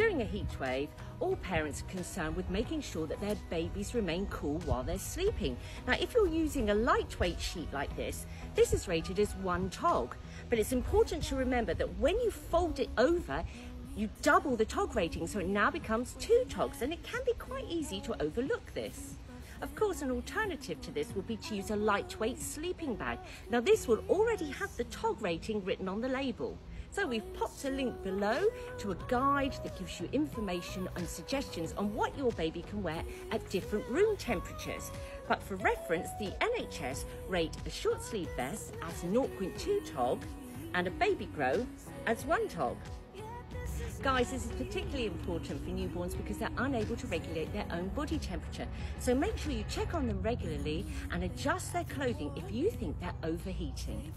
During a heat wave, all parents are concerned with making sure that their babies remain cool while they're sleeping. Now, if you're using a lightweight sheet like this, this is rated as one tog. But it's important to remember that when you fold it over, you double the tog rating, so it now becomes two togs, and it can be quite easy to overlook this. Of course, an alternative to this would be to use a lightweight sleeping bag. Now, this will already have the tog rating written on the label. So we've popped a link below to a guide that gives you information and suggestions on what your baby can wear at different room temperatures. But for reference, the NHS rate a short sleeve vest as 0.2 tog and a baby grow as 1 tog. Guys, this is particularly important for newborns because they're unable to regulate their own body temperature. So make sure you check on them regularly and adjust their clothing if you think they're overheating.